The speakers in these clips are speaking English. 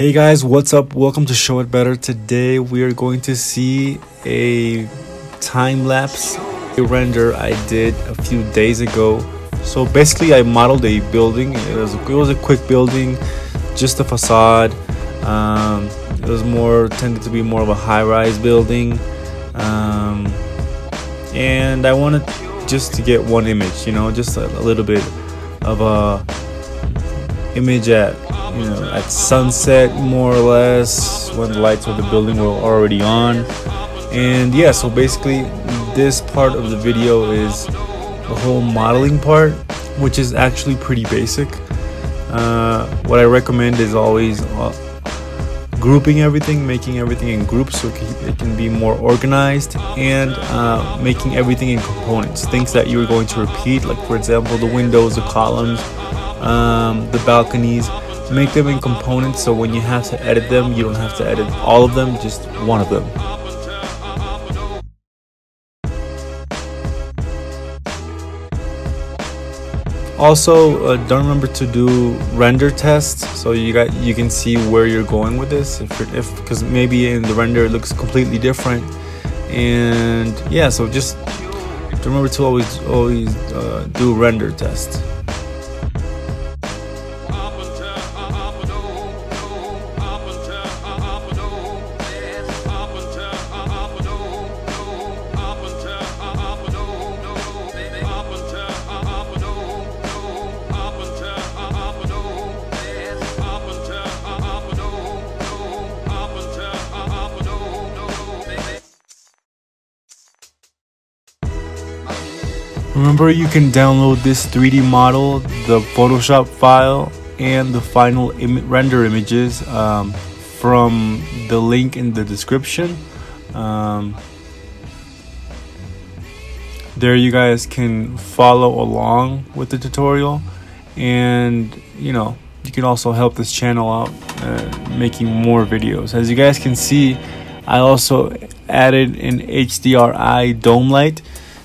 Hey guys, what's up? Welcome to Show It Better. Today we are going to see a time lapse render I did a few days ago. So basically, I modeled a building. It was, it was a quick building, just a facade. Um, it was more tended to be more of a high-rise building, um, and I wanted just to get one image. You know, just a, a little bit of a image at you know at sunset more or less when the lights of the building were already on. And yeah so basically this part of the video is the whole modeling part which is actually pretty basic. Uh, what I recommend is always uh, grouping everything making everything in groups so it can be more organized and uh, making everything in components. Things that you're going to repeat like for example the windows the columns um, the balconies make them in components so when you have to edit them you don't have to edit all of them just one of them. Also uh, don't remember to do render tests so you got you can see where you're going with this if if because maybe in the render it looks completely different. And yeah so just remember to always always uh, do render tests Remember you can download this 3D model, the Photoshop file, and the final Im render images um, from the link in the description. Um, there you guys can follow along with the tutorial. And you know you can also help this channel out uh, making more videos. As you guys can see I also added an HDRI dome light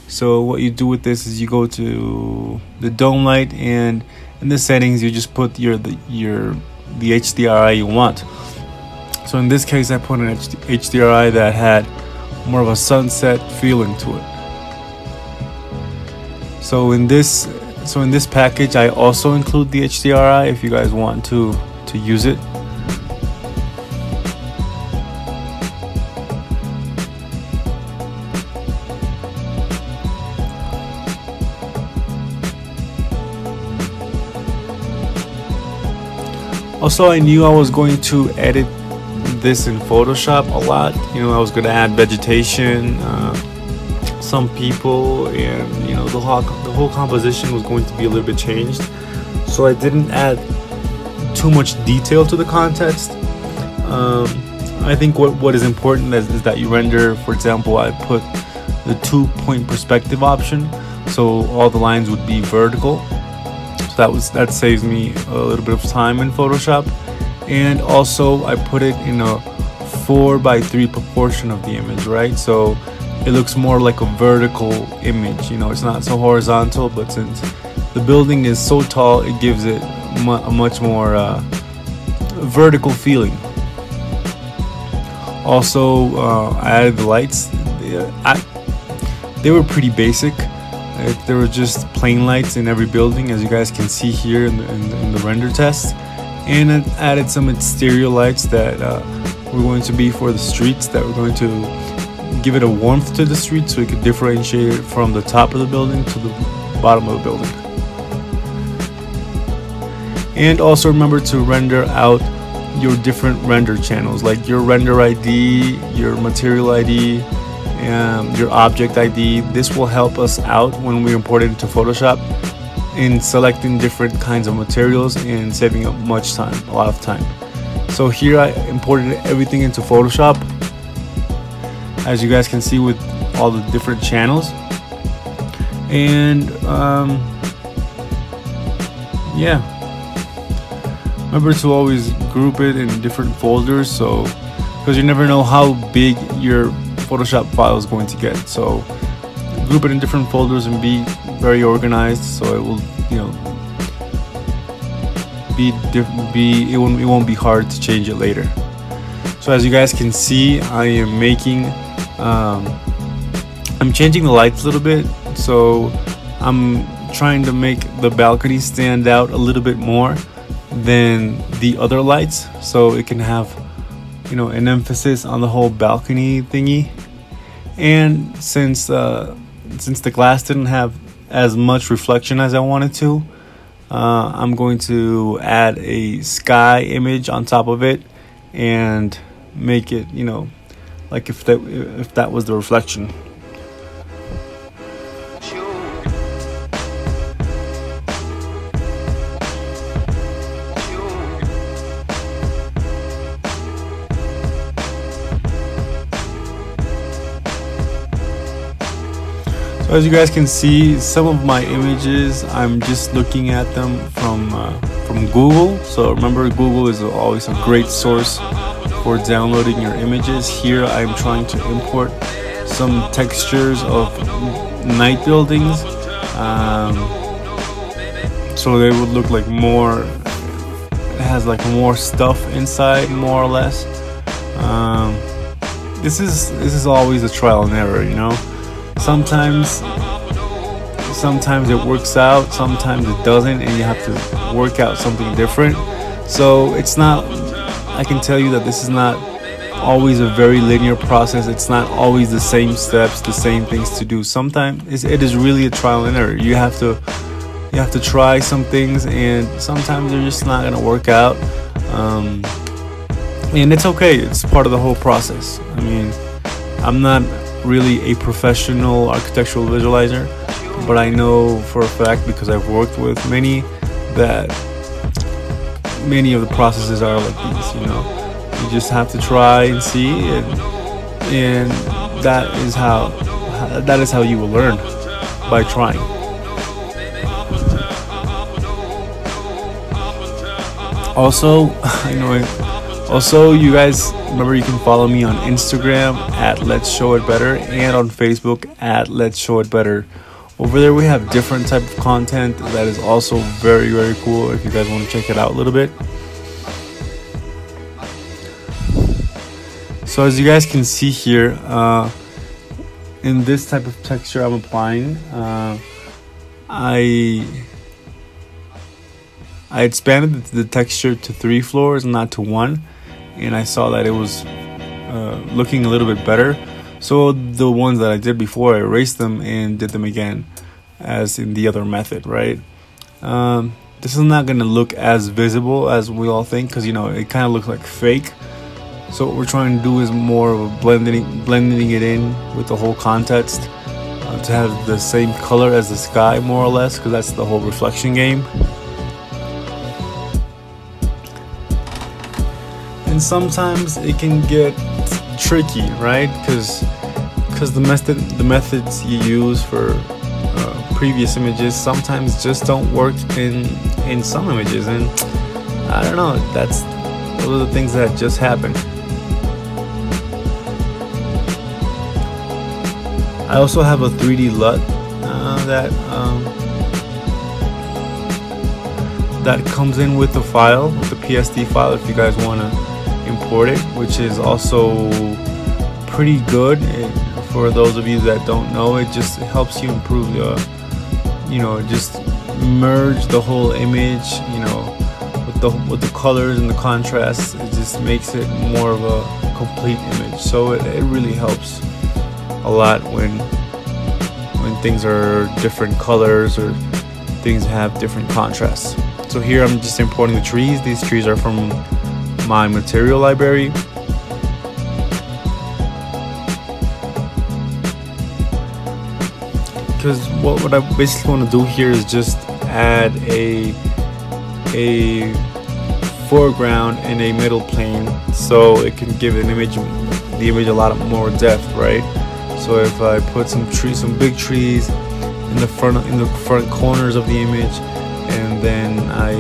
so what you do with this is you go to the dome light and in the settings you just put your the, your the HDRI you want. So in this case I put an HD, HDRI that had more of a sunset feeling to it. So in this so in this package I also include the HDRI if you guys want to to use it Also, I knew I was going to edit this in Photoshop a lot. You know, I was going to add vegetation, uh, some people, and you know, the whole the whole composition was going to be a little bit changed. So I didn't add too much detail to the context. Um, I think what what is important is, is that you render. For example, I put the two point perspective option, so all the lines would be vertical that was that saves me a little bit of time in Photoshop. And also I put it in a 4 by 3 proportion of the image right? So it looks more like a vertical image you know? It's not so horizontal but since the building is so tall it gives it mu a much more uh, vertical feeling. Also uh, I added the lights. I, they were pretty basic there were just plain lights in every building as you guys can see here in the, in the, in the render test. And it added some exterior lights that uh, were going to be for the streets that were going to give it a warmth to the street so it could differentiate it from the top of the building to the bottom of the building. And also remember to render out your different render channels like your render ID, your material ID, um, your object ID. This will help us out when we import it into Photoshop in selecting different kinds of materials and saving up much time, a lot of time. So here I imported everything into Photoshop as you guys can see with all the different channels and um, yeah remember to always group it in different folders so because you never know how big your Photoshop file is going to get. So group it in different folders and be very organized so it will, you know, be be it won't, it won't be hard to change it later so as you guys can see I am making um, I'm changing the lights a little bit so I'm trying to make the balcony stand out a little bit more than the other lights so it can have you know an emphasis on the whole balcony thingy. And since uh, since the glass didn't have as much reflection as I wanted to uh, I'm going to add a sky image on top of it and make it you know like if that if that was the reflection As you guys can see, some of my images, I'm just looking at them from uh, from Google. So remember, Google is always a great source for downloading your images. Here, I'm trying to import some textures of night buildings, um, so they would look like more. It has like more stuff inside, more or less. Um, this is this is always a trial and error, you know sometimes sometimes it works out sometimes it doesn't and you have to work out something different. So it's not i can tell you that this is not always a very linear process. It's not always the same steps the same things to do. Sometimes it is really a trial and error. You have to you have to try some things and sometimes they're just not going to work out. Um, and it's okay. It's part of the whole process. I mean i'm not really a professional architectural visualizer, but I know for a fact because I've worked with many that many of the processes are like these, you know. You just have to try and see and and that is how that is how you will learn by trying. Also, I know also you guys Remember, you can follow me on Instagram at Let's Show It Better and on Facebook at Let's Show It Better. Over there, we have different type of content that is also very, very cool. If you guys want to check it out a little bit. So as you guys can see here, uh, in this type of texture I'm applying, uh, I I expanded the texture to three floors, not to one and I saw that it was uh, looking a little bit better. So the ones that I did before, I erased them and did them again, as in the other method, right? Um, this is not going to look as visible as we all think, because you know it kind of looks like fake. So what we're trying to do is more of blending, blending it in with the whole context uh, to have the same color as the sky, more or less, because that's the whole reflection game. And sometimes it can get tricky, right? Because because the method the methods you use for uh, previous images sometimes just don't work in in some images, and I don't know. That's those are the things that just happen. I also have a 3D LUT uh, that um, that comes in with the file, with the PSD file, if you guys want to imported, which is also pretty good. for those of you that don't know, it just helps you improve the, you know, just merge the whole image, you know, with the with the colors and the contrast. It just makes it more of a complete image. So it, it really helps a lot when when things are different colors or things have different contrasts. So here I'm just importing the trees. These trees are from my material library. Because what, what I basically want to do here is just add a a foreground and a middle plane so it can give an image the image a lot more depth right so if I put some trees some big trees in the front in the front corners of the image and then I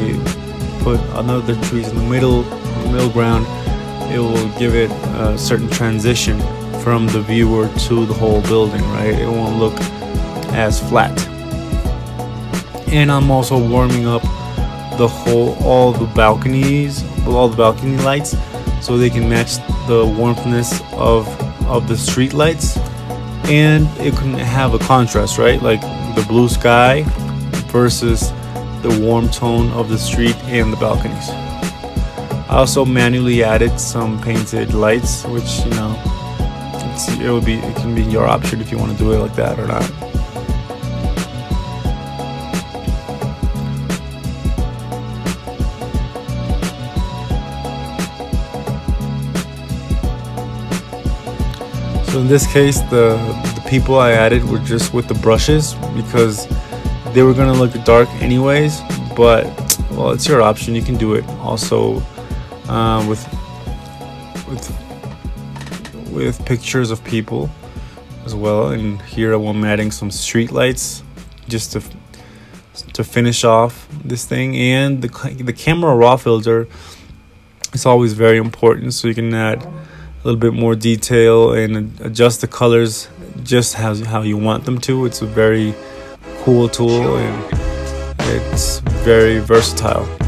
put another trees in the middle middle ground, it will give it a certain transition from the viewer to the whole building, right? It won't look as flat. And I'm also warming up the whole all the balconies all the balcony lights so they can match the warmthness of of the street lights and it can have a contrast right like the blue sky versus the warm tone of the street and the balconies I also manually added some painted lights which you know it will be it can be your option if you want to do it like that or not So in this case, the, the people I added were just with the brushes because they were gonna look dark anyways. But well, it's your option. You can do it also uh, with with with pictures of people as well. And here I'm adding some street lights just to to finish off this thing. And the the camera raw filter is always very important, so you can add a little bit more detail and adjust the colors just how, how you want them to. It's a very cool tool and it's very versatile.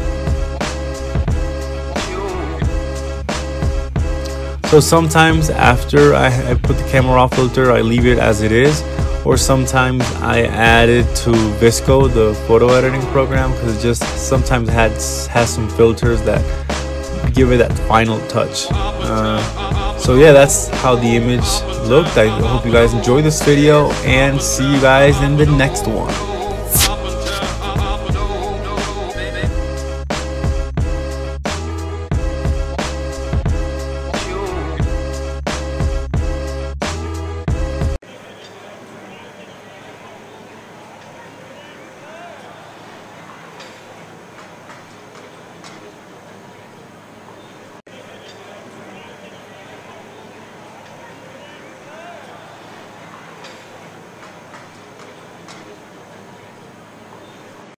So sometimes after I, I put the camera raw filter, I leave it as it is, or sometimes I add it to VSCO, the photo editing program, because it just sometimes has has some filters that give it that final touch. Uh, so yeah that's how the image looked i hope you guys enjoyed this video and see you guys in the next one